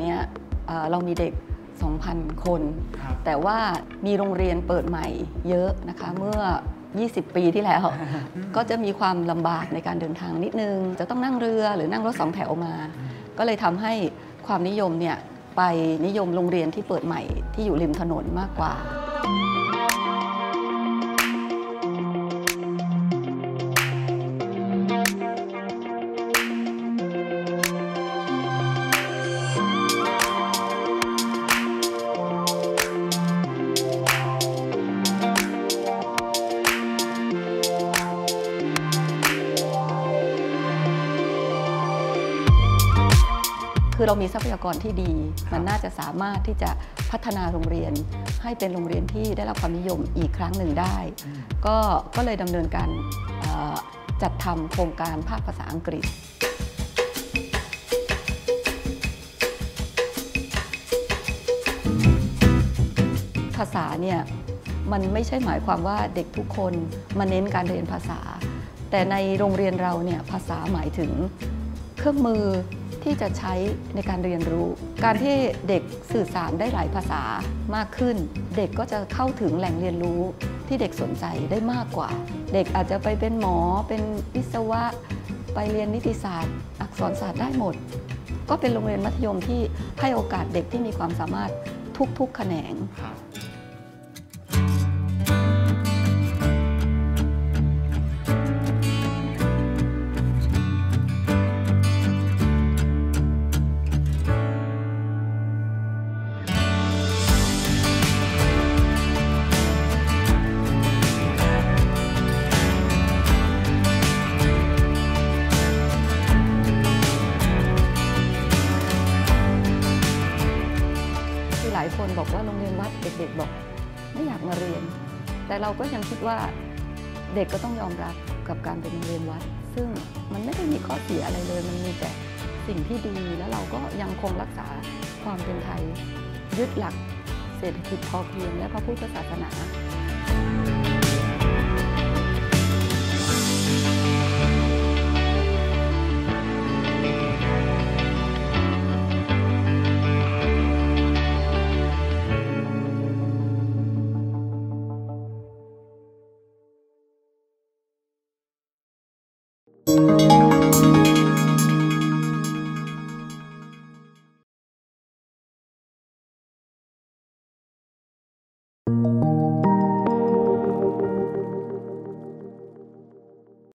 เนี่ยเอ่อเรามีเด็ก 2,000 คนครับแต่ว่ามีโรงเรียนเปิดใหม่เยอะนะคะเมื่อ 20 ปีที่แล้ว ก็จะมีความลำบากในการเดินทางนิดนึง จะต้องนั่งเรือหรือนั่งรถสองแถวมา ก็เลยทำให้ความนิยมเนี่ยไปนิยมโรงเรียนที่เปิดใหม่ที่อยู่ริมถนนมากกว่า คือเรามีทรัพยากรที่ดี มันน่าจะสามารถที่จะพัฒนาโรงเรียน ให้เป็นโรงเรียนที่ได้รับความนิยมอีกครั้งหนึ่งได้ ก็ก็เลยดำเนินการเอ่อจัดทำโครงการภาคภาษาอังกฤษภาษาเนี่ยมันไม่ใช่หมายความว่าเด็กทุกคนมาเน้นการเรียนภาษา แต่ในโรงเรียนเราเนี่ยภาษาหมายถึงเครื่องมือ ที่จะใช้ในการเรียนรู้ การที่เด็กสื่อสารได้หลายภาษามากขึ้น เด็กก็จะเข้าถึงแหล่งเรียนรู้ที่เด็กสนใจได้มากกว่า เด็กอาจจะไปเป็นหมอ เป็นวิศวะ ไปเรียนนิติศาสตร์ อักษรศาสตร์ได้หมด ก็เป็นโรงเรียนมัธยมที่ให้โอกาสเด็กที่มีความสามารถทุกๆแขนง หลายคนบอกว่าโรงเรียนวัดเด็กๆบอกไม่อยากมาเรียน แต่เราก็ยังคิดว่าเด็กก็ต้องยอมรับกับการเป็นโรงเรียนวัด ซึ่งมันไม่ได้มีข้อเสียอะไรเลย มันมีแต่สิ่งที่ดีแล้วเราก็ยังคงรักษาความเป็นไทย ยึดหลักเศรษฐกิจพอเพียงและพระพุทธศาสนา